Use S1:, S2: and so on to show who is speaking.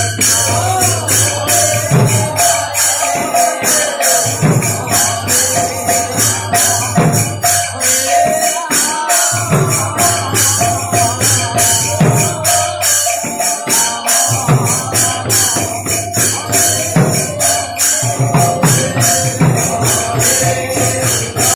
S1: ああ。